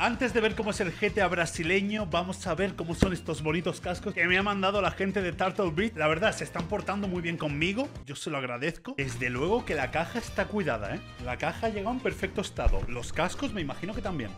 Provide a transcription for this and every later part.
Antes de ver cómo es el GTA brasileño, vamos a ver cómo son estos bonitos cascos que me ha mandado la gente de Turtle Beat. La verdad, se están portando muy bien conmigo. Yo se lo agradezco. Desde luego que la caja está cuidada, ¿eh? La caja ha llegado en perfecto estado. Los cascos me imagino que también.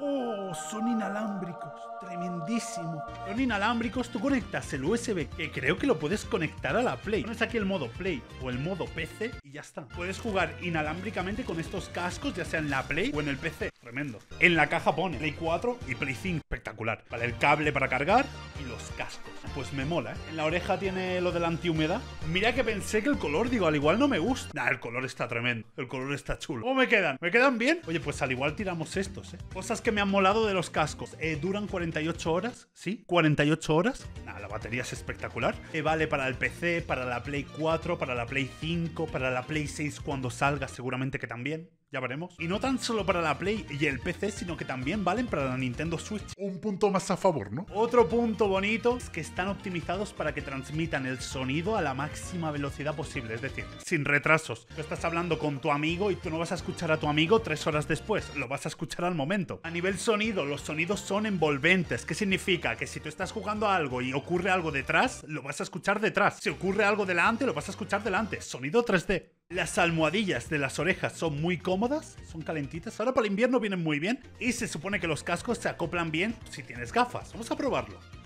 ¡Oh! Son inalámbricos. Tremendísimo. Son inalámbricos. Tú conectas el USB, que creo que lo puedes conectar a la Play. Pones aquí el modo Play o el modo PC y ya está. Puedes jugar inalámbricamente con estos cascos, ya sea en la Play o en el PC. Tremendo. En la caja pone Play 4 y Play 5. Espectacular. Vale, el cable para cargar y los cascos. Pues me mola, ¿eh? En la oreja tiene lo de la antihumedad. Mira que pensé que el color, digo, al igual no me gusta. Nah, el color está tremendo. El color está chulo. ¿Cómo me quedan? ¿Me quedan bien? Oye, pues al igual tiramos estos, ¿eh? Cosas que me han molado de los cascos. Eh, duran 48 horas, ¿sí? 48 horas. Nah, la batería es espectacular. Eh, vale para el PC, para la Play 4, para la Play 5, para la Play 6 cuando salga, seguramente que también ya veremos. Y no tan solo para la Play y el PC, sino que también valen para la Nintendo Switch. Un punto más a favor, ¿no? Otro punto bonito es que están optimizados para que transmitan el sonido a la máxima velocidad posible, es decir, sin retrasos. Tú estás hablando con tu amigo y tú no vas a escuchar a tu amigo tres horas después, lo vas a escuchar al momento. A nivel sonido, los sonidos son envolventes. ¿Qué significa? Que si tú estás jugando a algo y ocurre algo detrás, lo vas a escuchar detrás. Si ocurre algo delante, lo vas a escuchar delante. Sonido 3D. Las almohadillas de las orejas son muy cómodas, son calentitas. Ahora para el invierno vienen muy bien. Y se supone que los cascos se acoplan bien si tienes gafas. Vamos a probarlo.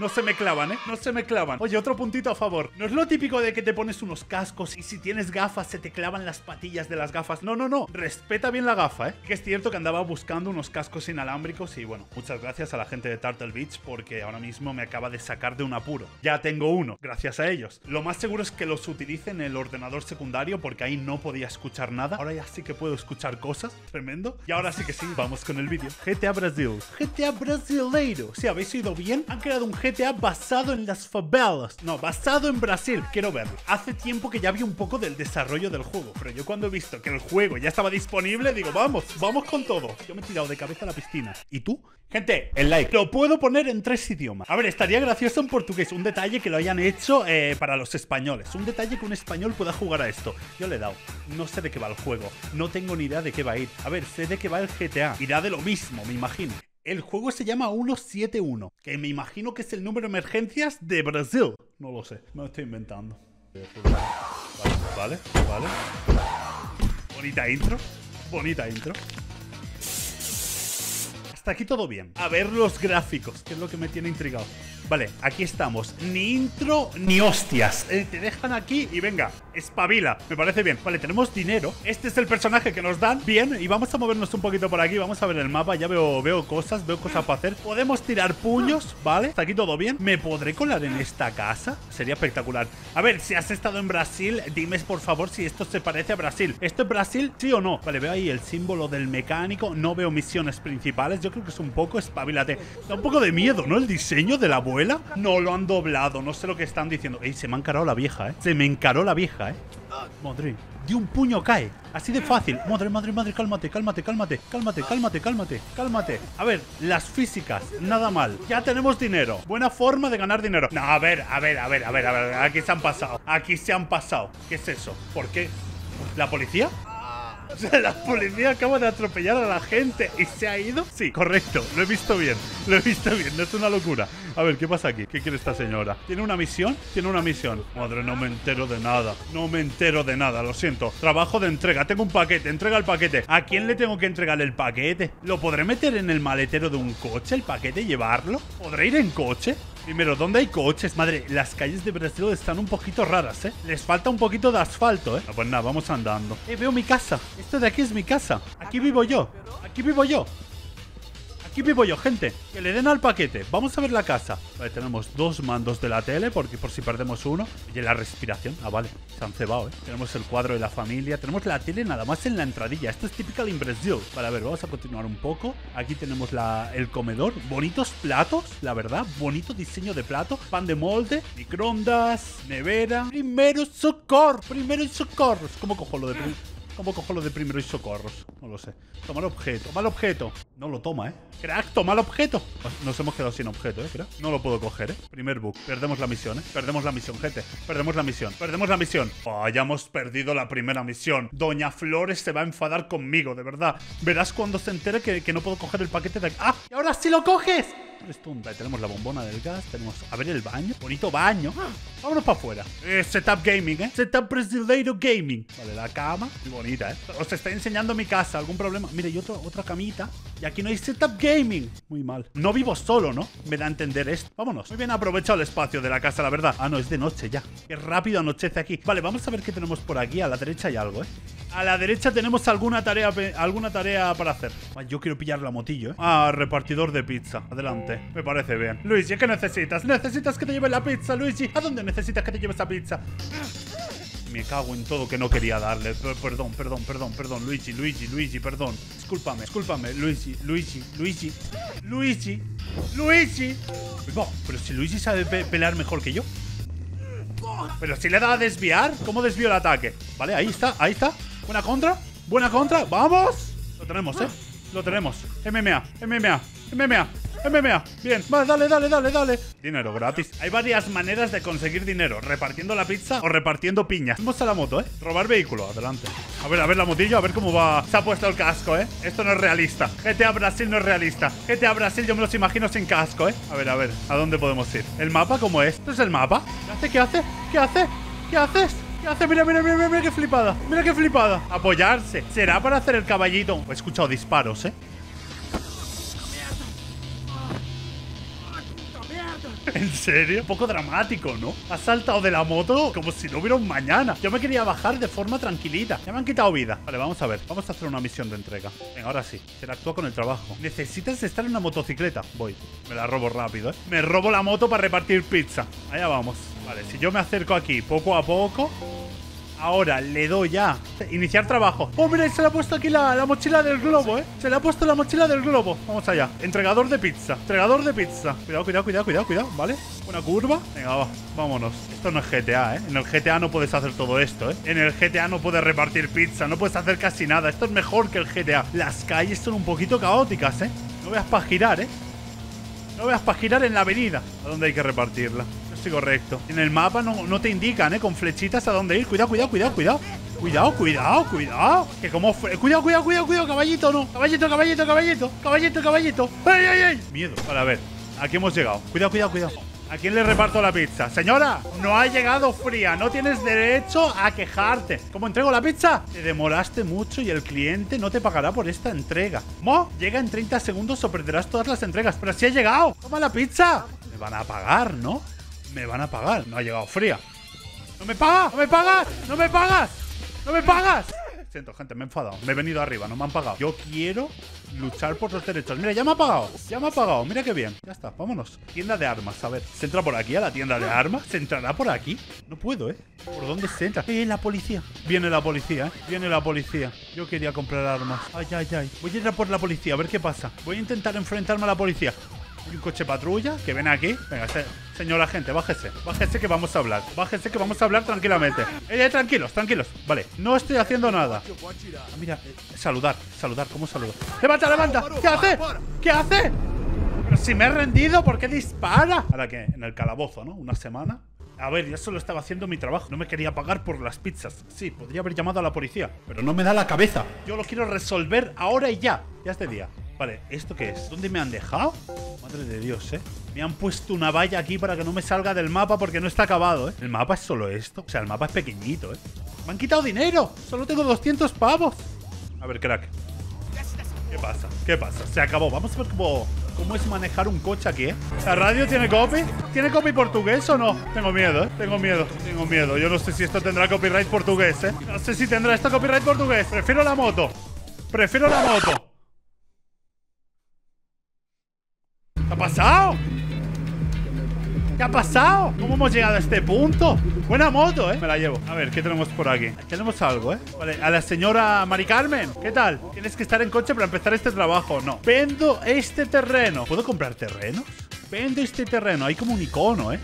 No se me clavan, ¿eh? No se me clavan. Oye, otro puntito a favor. No es lo típico de que te pones unos cascos y si tienes gafas se te clavan las patillas de las gafas. No, no, no. Respeta bien la gafa, ¿eh? Que es cierto que andaba buscando unos cascos inalámbricos y bueno, muchas gracias a la gente de Turtle Beach porque ahora mismo me acaba de sacar de un apuro. Ya tengo uno, gracias a ellos. Lo más seguro es que los utilice en el ordenador secundario porque ahí no podía escuchar nada. Ahora ya sí que puedo escuchar cosas. Tremendo. Y ahora sí que sí, vamos con el vídeo. GTA Brasil. GTA Brasileiro. Si habéis oído bien, han creado un GTA basado en las favelas. No, basado en Brasil. Quiero verlo. Hace tiempo que ya vi un poco del desarrollo del juego, pero yo cuando he visto que el juego ya estaba disponible, digo, vamos, vamos con todo. Yo me he tirado de cabeza a la piscina. ¿Y tú? Gente, el like. Lo puedo poner en tres idiomas. A ver, estaría gracioso en portugués. Un detalle que lo hayan hecho eh, para los españoles. Un detalle que un español pueda jugar a esto. Yo le he dado. No sé de qué va el juego. No tengo ni idea de qué va a ir. A ver, sé de qué va el GTA. Irá de lo mismo, me imagino. El juego se llama 171, que me imagino que es el número de emergencias de Brasil. No lo sé, me lo estoy inventando. Vale, vale, vale. Bonita intro, bonita intro. Hasta aquí todo bien. A ver los gráficos, que es lo que me tiene intrigado. Vale, aquí estamos. Ni intro ni hostias. Eh, te dejan aquí y venga, espabila. Me parece bien. Vale, tenemos dinero. Este es el personaje que nos dan. Bien, y vamos a movernos un poquito por aquí. Vamos a ver el mapa. Ya veo, veo cosas, veo cosas para hacer. Podemos tirar puños, ¿vale? Está aquí todo bien. ¿Me podré colar en esta casa? Sería espectacular. A ver, si has estado en Brasil, dime por favor si esto se parece a Brasil. ¿Esto es Brasil? ¿Sí o no? Vale, veo ahí el símbolo del mecánico. No veo misiones principales. Yo creo que es un poco espabilate. Da un poco de miedo, ¿no? El diseño de la. No lo han doblado, no sé lo que están diciendo. Ey, se me ha encarado la vieja, ¿eh? Se me encaró la vieja, ¿eh? Madre, de un puño cae. Así de fácil. Madre, madre, madre, cálmate, cálmate, cálmate, cálmate, cálmate, cálmate, cálmate. A ver, las físicas, nada mal. Ya tenemos dinero. Buena forma de ganar dinero. No, a ver, a ver, a ver, a ver, a ver. Aquí se han pasado. Aquí se han pasado. ¿Qué es eso? ¿Por qué? ¿La policía? O sea, la policía acaba de atropellar a la gente y se ha ido. Sí, correcto. Lo he visto bien. Lo he visto bien. No es una locura. A ver, ¿qué pasa aquí? ¿Qué quiere esta señora? ¿Tiene una misión? Tiene una misión. Madre, no me entero de nada. No me entero de nada, lo siento. Trabajo de entrega. Tengo un paquete. Entrega el paquete. ¿A quién le tengo que entregar el paquete? ¿Lo podré meter en el maletero de un coche, el paquete, llevarlo? ¿Podré ir en coche? Primero, ¿dónde hay coches? Madre, las calles de Brasil están un poquito raras, ¿eh? Les falta un poquito de asfalto, ¿eh? pues nada, vamos andando. Eh, veo mi casa. Esto de aquí es mi casa. Aquí vivo yo. Aquí vivo yo. Aquí vivo yo, gente. Que le den al paquete. Vamos a ver la casa. Vale, tenemos dos mandos de la tele, porque por si perdemos uno. Y la respiración. Ah, vale. Se han cebado, ¿eh? Tenemos el cuadro de la familia. Tenemos la tele nada más en la entradilla. Esto es típica de Brasil. Vale, a ver, vamos a continuar un poco. Aquí tenemos el comedor. Bonitos platos, la verdad. Bonito diseño de plato. Pan de molde. Microondas. Nevera. Primero socorro. Primero socorro. ¿Cómo cojo lo de ¿Cómo cojo lo de primero y socorros? No lo sé. Toma el objeto. Toma el objeto. No lo toma, ¿eh? Crack, toma el objeto. Nos hemos quedado sin objeto, ¿eh? Crack. No lo puedo coger, ¿eh? Primer bug. Perdemos la misión, ¿eh? Perdemos la misión, gente. Perdemos la misión. Perdemos la misión. Oh, hayamos perdido la primera misión. Doña Flores se va a enfadar conmigo, de verdad. Verás cuando se entere que, que no puedo coger el paquete de... ¡Ah! ¡Y ahora sí lo coges! Tenemos la bombona del gas. Tenemos. A ver el baño. Bonito baño. Vámonos para afuera. Eh, setup gaming, ¿eh? Setup brasileiro gaming. Vale, la cama. Muy bonita, ¿eh? Os estoy enseñando mi casa. ¿Algún problema? Mire, y otra, otra camita. Y aquí no hay setup gaming. Muy mal. No vivo solo, ¿no? Me da a entender esto. Vámonos. Muy bien aprovechado el espacio de la casa, la verdad. Ah, no, es de noche ya. Qué rápido anochece aquí. Vale, vamos a ver qué tenemos por aquí. A la derecha hay algo, ¿eh? A la derecha tenemos alguna tarea, alguna tarea para hacer. Yo quiero pillar la motillo, ¿eh? Ah, repartidor de pizza. Adelante. Me parece bien. Luigi, ¿qué necesitas? ¿Necesitas que te lleve la pizza, Luigi? ¿A dónde necesitas que te lleve esa pizza? Me cago en todo que no quería darle. Perdón, perdón, perdón, perdón. Luigi, Luigi, Luigi, perdón. Discúlpame, discúlpame. Luigi, Luigi, Luigi, Luigi, Luigi. pero si Luigi sabe pelear mejor que yo. Pero si le da a desviar, ¿cómo desvío el ataque? Vale, ahí está, ahí está. Buena contra, buena contra. ¡Vamos! Lo tenemos, ¿eh? Lo tenemos. MMA, MMA, MMA. MMA. Bien, vale, dale, dale, dale, dale. Dinero gratis. Hay varias maneras de conseguir dinero. Repartiendo la pizza o repartiendo piñas. Vamos a la moto, ¿eh? Robar vehículo. Adelante. A ver, a ver la motillo. A ver cómo va. Se ha puesto el casco, ¿eh? Esto no es realista. GTA Brasil no es realista. GTA Brasil yo me los imagino sin casco, ¿eh? A ver, a ver. ¿A dónde podemos ir? ¿El mapa cómo es? ¿Esto es el mapa? ¿Qué hace? ¿Qué hace? ¿Qué hace? ¿Qué haces? ¿Qué hace? Mira, mira, mira, mira, qué flipada. Mira qué flipada. Apoyarse. ¿Será para hacer el caballito? He escuchado disparos, ¿eh? ¿En serio? Un poco dramático, ¿no? Ha saltado de la moto como si no hubiera un mañana. Yo me quería bajar de forma tranquilita. Ya me han quitado vida. Vale, vamos a ver. Vamos a hacer una misión de entrega. Venga, ahora sí. actúa con el trabajo. Necesitas estar en una motocicleta. Voy. Me la robo rápido, ¿eh? Me robo la moto para repartir pizza. Allá vamos. Vale, si yo me acerco aquí poco a poco Ahora le doy ya. Iniciar trabajo. Oh, mira, se le ha puesto aquí la, mochila del globo, ¿eh? Se le ha puesto la mochila del globo. Vamos allá. Entregador de pizza. Entregador de pizza. Cuidado, cuidado, cuidado, cuidado, cuidado. ¿Vale? Una curva. Venga, va. Vámonos. Esto no es GTA, ¿eh? En el GTA no puedes hacer todo esto, ¿eh? En el GTA no puedes repartir pizza. No puedes hacer casi nada. Esto es mejor que el GTA. Las calles son un poquito caóticas, ¿eh? No veas para girar, ¿eh? No veas para girar en la avenida. ¿A dónde hay que repartirla? Estoy correcto. En el mapa no, te indican, ¿eh? Con flechitas a dónde ir. Cuidado, cuidado, cuidado, cuidado. Cuidado, cuidado, cuidado. Que como Cuidado, cuidado, cuidado, cuidado. Caballito, no. Caballito, caballito, caballito. Caballito, caballito. ¡Ay, ay, ay! Miedo. Vale, a ver. Aquí hemos llegado. Cuidado, cuidado, cuidado. ¿A quién le reparto la pizza? Señora, no ha llegado fría. No tienes derecho a quejarte. ¿Cómo entrego la pizza? Te demoraste mucho y el cliente no te pagará por esta entrega. ¿Mo? Llega en 30 segundos o perderás todas las entregas. Pero si ha llegado. Toma la pizza. Me van a pagar, ¿no? Me van a pagar. No ha llegado fría. ¡No me pagas! ¡No me pagas! ¡No me pagas! ¡No me pagas! Siento, gente, me he enfadado. Me he venido arriba, no me han pagado. Yo quiero luchar por los derechos. Mira, ya me ha pagado. Ya me ha pagado. Mira qué bien. Ya está, vámonos. Tienda de armas. A ver, ¿se entra por aquí a la tienda de armas? ¿Se entrará por aquí? No puedo, ¿eh? ¿Por dónde se entra? ¡Eh, la policía! Viene la policía, ¿eh? Viene la policía. Yo quería comprar armas. Ay, ay, ay. Voy a entrar por la policía, a ver qué pasa. Voy a intentar enfrentarme a la policía. Un coche patrulla que ven aquí. Venga, señora gente, bájese. Bájese que vamos a hablar. Bájese que vamos a hablar tranquilamente. Eh, eh tranquilos, tranquilos. Vale, no estoy haciendo nada. Ah, mira, eh, saludar, saludar, ¿cómo saludo? ¡Levanta, levanta! ¿Qué hace? ¿Qué hace? Pero si me he rendido, ¿por qué dispara? Ahora que en el calabozo, ¿no? Una semana. A ver, yo solo estaba haciendo mi trabajo. No me quería pagar por las pizzas. Sí, podría haber llamado a la policía. Pero no me da la cabeza. Yo lo quiero resolver ahora y ya. Ya es de día. Vale, ¿esto qué es? ¿Dónde me han dejado? Madre de Dios, ¿eh? Me han puesto una valla aquí para que no me salga del mapa porque no está acabado, ¿eh? El mapa es solo esto. O sea, el mapa es pequeñito, ¿eh? ¡Me han quitado dinero! Solo tengo 200 pavos. A ver, crack. ¿Qué pasa? ¿Qué pasa? Se acabó. Vamos a ver cómo, es manejar un coche aquí, ¿eh? ¿La radio tiene copy? ¿Tiene copy portugués o no? Tengo miedo, ¿eh? Tengo miedo. Tengo miedo. Yo no sé si esto tendrá copyright portugués, ¿eh? No sé si tendrá esto copyright portugués. Prefiero la moto. Prefiero la moto. ¿Qué ha pasado? ¿Cómo hemos llegado a este punto? Buena moto, ¿eh? Me la llevo. A ver, ¿qué tenemos por aquí? Tenemos algo, ¿eh? Vale, a la señora Mari Carmen. ¿Qué tal? Tienes que estar en coche para empezar este trabajo. No. Vendo este terreno. ¿Puedo comprar terrenos? Vendo este terreno. Hay como un icono, ¿eh?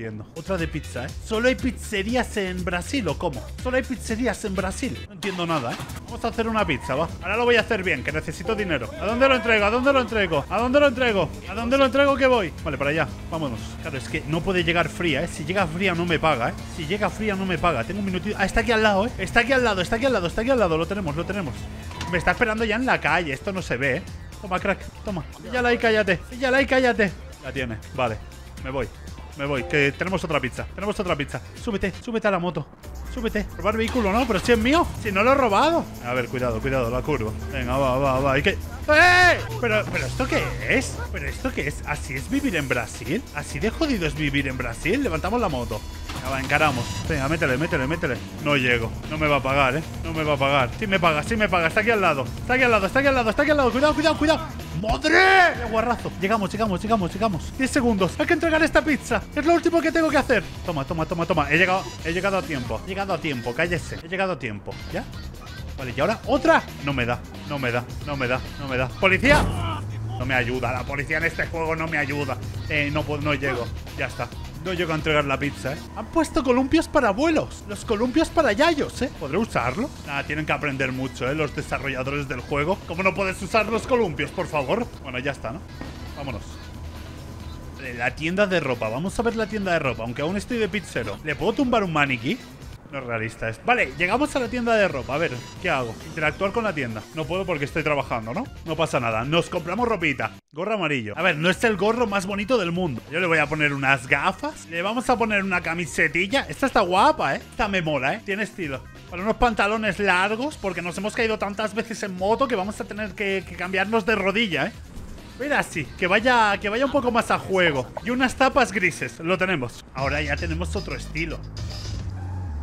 entiendo. Otra de pizza, ¿eh? ¿Solo hay pizzerías en Brasil o cómo? ¿Solo hay pizzerías en Brasil? No entiendo nada, ¿eh? Vamos a hacer una pizza, va. Ahora lo voy a hacer bien, que necesito dinero. ¿A dónde lo entrego? ¿A dónde lo entrego? ¿A dónde lo entrego? ¿A dónde lo entrego que voy? Vale, para allá. Vámonos. Claro, es que no puede llegar fría, ¿eh? Si llega fría no me paga, ¿eh? Si llega fría no me paga. Tengo un minutito. Ah, está aquí al lado, ¿eh? Está aquí al lado, está aquí al lado, está aquí al lado. Lo tenemos, lo tenemos. Me está esperando ya en la calle. Esto no se ve, ¿eh? Toma, crack, toma. la y cállate. la y cállate. La tiene. Vale, me voy. Me voy, que tenemos otra pizza. Tenemos otra pizza. Súbete, súbete a la moto. Súbete. Robar vehículo, ¿no? Pero si es mío. Si no lo he robado. A ver, cuidado, cuidado, la curva. Venga, va, va, va. Hay que. ¡Eh! Pero, pero ¿esto qué es? ¿Pero esto qué es? ¿Así es vivir en Brasil? ¿Así de jodido es vivir en Brasil? Levantamos la moto. Va, encaramos. Venga, métele, métele, métele. No llego. No me va a pagar, ¿eh? No me va a pagar. Sí me paga, sí me paga. Está aquí al lado. Está aquí al lado, está aquí al lado, está aquí al lado. Cuidado, cuidado, cuidado. ¡Madre! ¡Qué guarrazo! Llegamos, llegamos, llegamos, llegamos. 10 segundos. Hay que entregar esta pizza. Es lo último que tengo que hacer. Toma, toma, toma, toma. He llegado, he llegado a tiempo. He llegado a tiempo, cállese. He llegado a tiempo. ¿Ya? Vale, y ahora otra. No me da, no me da, no me da, no me da. ¡Policía! No me ayuda, la policía en este juego no me ayuda. Eh, no, no llego. Ya está. No llego a entregar la pizza, ¿eh? Han puesto columpios para abuelos. Los columpios para yayos, ¿eh? ¿Podré usarlo? Nada, tienen que aprender mucho, ¿eh? Los desarrolladores del juego. ¿Cómo no puedes usar los columpios, por favor? Bueno, ya está, ¿no? Vámonos. La tienda de ropa. Vamos a ver la tienda de ropa. Aunque aún estoy de pizzero. ¿Le puedo tumbar un maniquí? No es realista es. Vale, llegamos a la tienda de ropa. A ver, ¿qué hago? Interactuar con la tienda. No puedo porque estoy trabajando, ¿no? No pasa nada. Nos compramos ropita. Gorro amarillo. A ver, no es el gorro más bonito del mundo. Yo le voy a poner unas gafas. Le vamos a poner una camisetilla. Esta está guapa, ¿eh? Esta me mola, ¿eh? Tiene estilo. Para unos pantalones largos porque nos hemos caído tantas veces en moto que vamos a tener que, cambiarnos de rodilla, ¿eh? Mira así, que vaya, que vaya un poco más a juego. Y unas tapas grises, lo tenemos. Ahora ya tenemos otro estilo.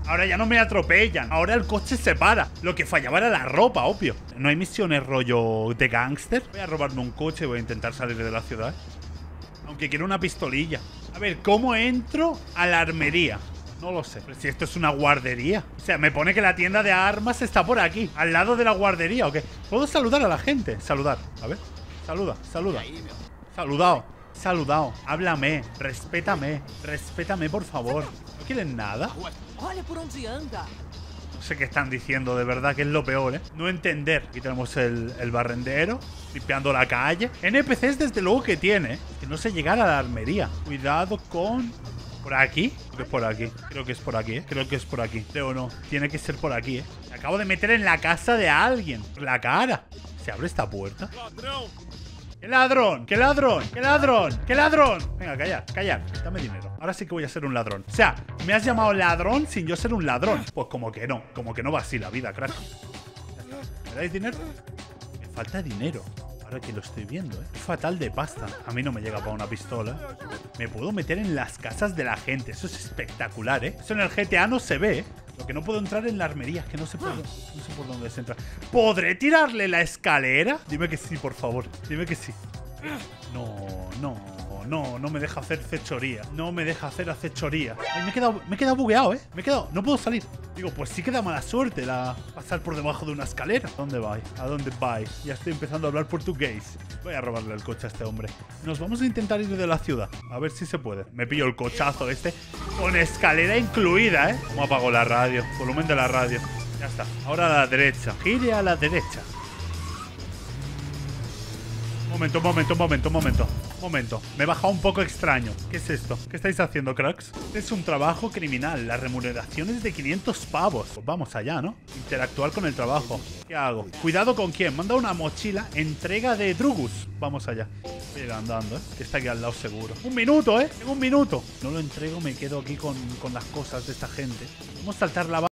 Ahora ya no me atropellan. Ahora el coche se para. Lo que fallaba era la ropa, obvio. No hay misiones rollo de gángster. Voy a robarme un coche voy a intentar salir de la ciudad. Aunque quiero una pistolilla. A ver, ¿cómo entro a la armería? No lo sé. Pero si esto es una guardería. O sea, me pone que la tienda de armas está por aquí. Al lado de la guardería, ¿o qué? ¿Puedo saludar a la gente? Saludar. A ver. Saluda, saluda. Saludado. Saludado. Háblame. Respétame. Respétame, por favor. ¿No quieren nada? No sé qué están diciendo, de verdad, que es lo peor, ¿eh? No entender. Aquí tenemos el, barrendero, limpiando la calle. NPCs desde luego que tiene, que no sé llegar a la armería. Cuidado con... ¿Por aquí? Creo que es por aquí. Creo que es por aquí, ¿eh? Creo que es por aquí. Creo no. Tiene que ser por aquí, ¿eh? Me acabo de meter en la casa de alguien. La cara. ¿Se abre esta puerta? ¡Qué ladrón! ¡Qué ladrón! ¡Qué ladrón! ¡Qué ladrón! Venga, callar, callar. Dame dinero. Ahora sí que voy a ser un ladrón. O sea, me has llamado ladrón sin yo ser un ladrón. Pues como que no. Como que no va así la vida, crack. ¿Me dais dinero? Me falta dinero. Ahora que lo estoy viendo, ¿eh? Fatal de pasta. A mí no me llega para una pistola. Me puedo meter en las casas de la gente. Eso es espectacular, ¿eh? Eso en el GTA no se ve, ¿eh? Lo que no puedo entrar en la armería, que no sé por, no sé por dónde se entra. ¿Podré tirarle la escalera? Dime que sí, por favor. Dime que sí. No, no no, no me deja hacer fechoría. No me deja hacer acechoría. me he quedado, me he quedado bugueado, ¿eh? Me he quedado, no puedo salir. Digo, pues sí que da mala suerte la pasar por debajo de una escalera. ¿A dónde va? ¿A dónde va? Ya estoy empezando a hablar portugués. Voy a robarle el coche a este hombre. Nos vamos a intentar ir de la ciudad. A ver si se puede. Me pillo el cochazo este con escalera incluida, ¿eh? ¿Cómo apago la radio? Volumen de la radio. Ya está. Ahora a la derecha. Gire a la derecha. Momento, momento, momento, momento. Momento, me he bajado un poco extraño. ¿Qué es esto? ¿Qué estáis haciendo, cracks? es un trabajo criminal. La remuneración es de 500 pavos. Pues vamos allá, ¿no? Interactuar con el trabajo. ¿Qué hago? Cuidado con quién. Manda una mochila. Entrega de Drugus. Vamos allá. Voy andando, ¿eh? Que está aquí al lado seguro. Un minuto, ¿eh? Tengo un minuto. No lo entrego, me quedo aquí con, con las cosas de esta gente. Vamos a saltar la